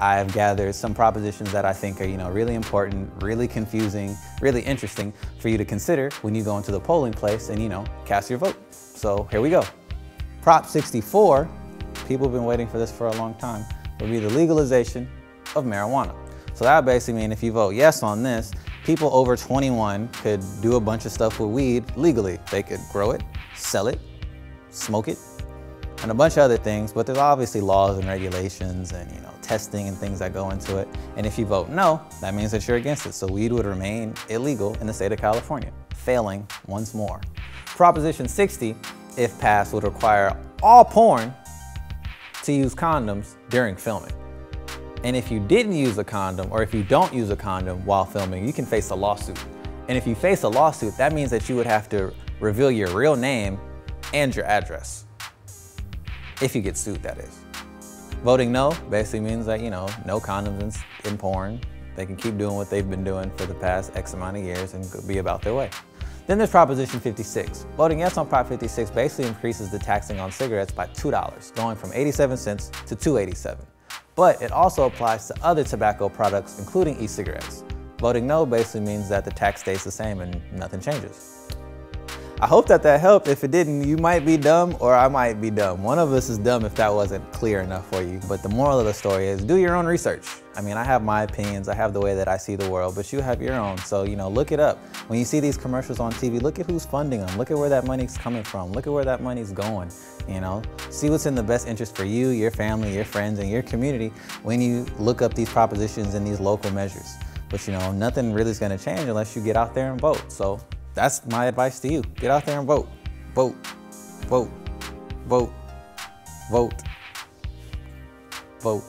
I've gathered some propositions that I think are, you know, really important, really confusing, really interesting for you to consider when you go into the polling place and, you know, cast your vote. So here we go. Prop 64, people have been waiting for this for a long time, will be the legalization of marijuana. So that would basically mean if you vote yes on this, people over 21 could do a bunch of stuff with weed legally. They could grow it, sell it, smoke it, and a bunch of other things, but there's obviously laws and regulations and you know testing and things that go into it. And if you vote no, that means that you're against it. So weed would remain illegal in the state of California, failing once more. Proposition 60, if passed, would require all porn to use condoms during filming. And if you didn't use a condom or if you don't use a condom while filming, you can face a lawsuit. And if you face a lawsuit, that means that you would have to reveal your real name and your address. If you get sued, that is. Voting no basically means that, you know, no condoms in, in porn. They can keep doing what they've been doing for the past X amount of years and be about their way. Then there's Proposition 56. Voting yes on Prop 56 basically increases the taxing on cigarettes by $2, going from 87 cents to 287 but it also applies to other tobacco products, including e-cigarettes. Voting no basically means that the tax stays the same and nothing changes. I hope that that helped. If it didn't, you might be dumb or I might be dumb. One of us is dumb if that wasn't clear enough for you. But the moral of the story is do your own research. I mean, I have my opinions, I have the way that I see the world, but you have your own. So, you know, look it up. When you see these commercials on TV, look at who's funding them. Look at where that money's coming from. Look at where that money's going. You know, see what's in the best interest for you, your family, your friends, and your community when you look up these propositions and these local measures. But you know, nothing really is gonna change unless you get out there and vote. So that's my advice to you. Get out there and vote. Vote. Vote. Vote. Vote. Vote.